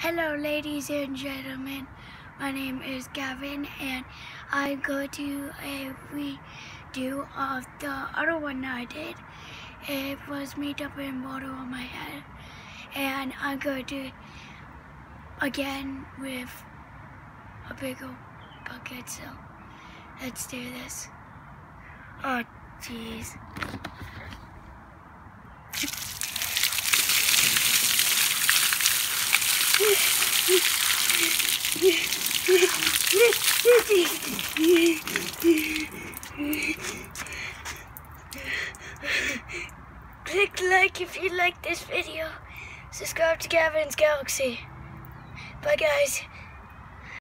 Hello, ladies and gentlemen. My name is Gavin, and I go to a redo of the other one I did. It was me dumping water on my head, and I'm going to again with a big old bucket. So let's do this. Oh, jeez. Click like if you like this video. Subscribe to Gavin's Galaxy. Bye guys.